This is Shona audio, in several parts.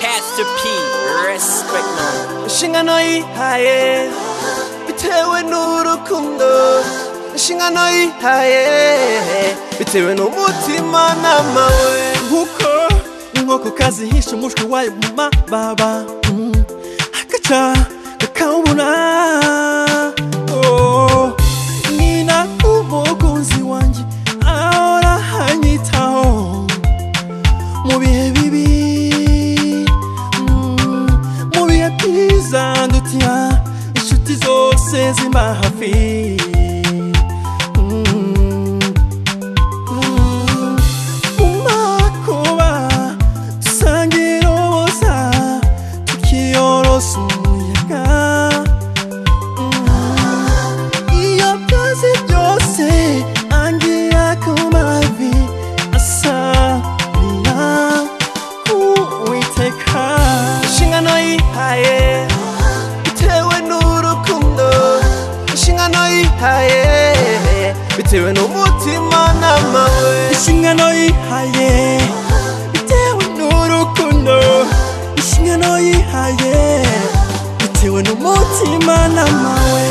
Pastor P, respect no. Shingano haye, bitewe n'urukundo. Shingano haye, bitewe n'umutima namawe. Nkuko inkoko kazihisha umushwi wayo mu mababa, agaca kakawubona. hagati ya inshuti zose zimba hafi take her bitewe n'umutima n'amawe inshingano yihaye bitewe n'urukundo inshingano yihaye bitewe n'umutima n'amawe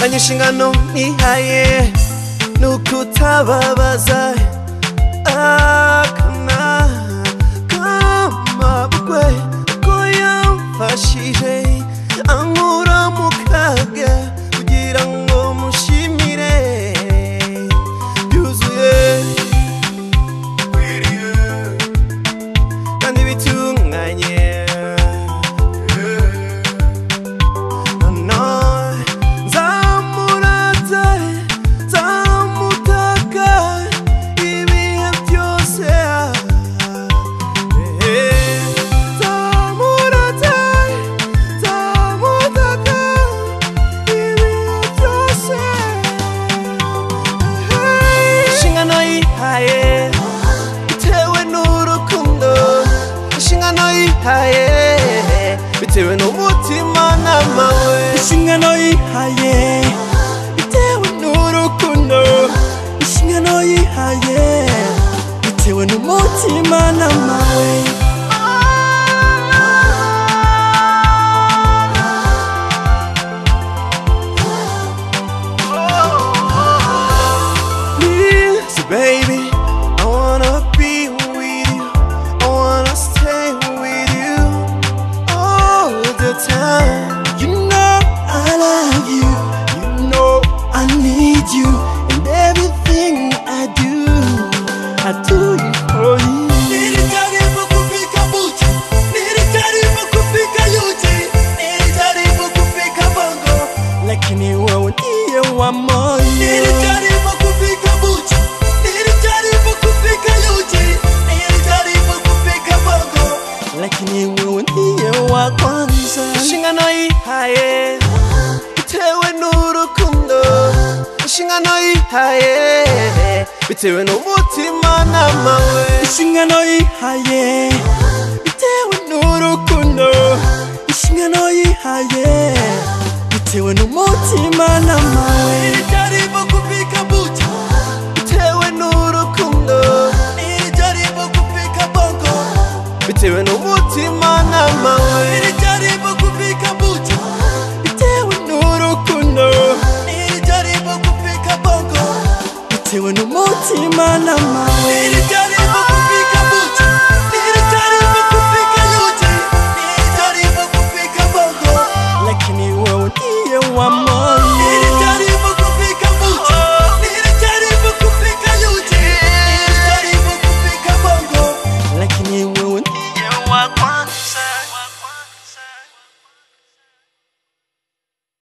nanyi inshingano yihaye ni ukutababaza yihaye bitewe n'urukundo ishinga ntoyihaye bitewe n'umutima n'amawe ishingano yihaye bitewe n'umutima n'amawe ishingano yihaye bitewe n'urukundo ishingano yihaye bitewe n'umutima n'amawe jewe n'umutima n'amawe